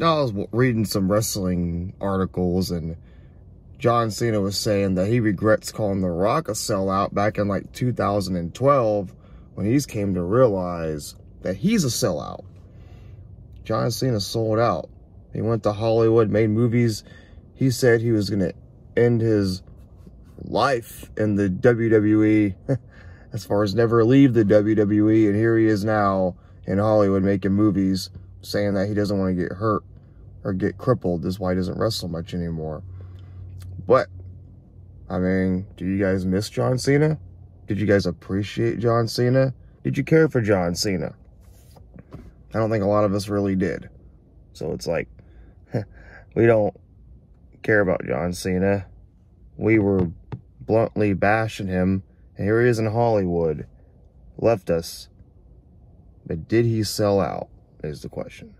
I was reading some wrestling articles and John Cena was saying that he regrets calling The Rock a sellout back in like 2012 when he's came to realize that he's a sellout. John Cena sold out. He went to Hollywood, made movies. He said he was going to end his life in the WWE as far as never leave the WWE. And here he is now in Hollywood making movies saying that he doesn't want to get hurt or get crippled. This is why he doesn't wrestle much anymore. But, I mean, do you guys miss John Cena? Did you guys appreciate John Cena? Did you care for John Cena? I don't think a lot of us really did. So it's like, we don't care about John Cena. We were bluntly bashing him, and here he is in Hollywood. Left us. But did he sell out, is the question.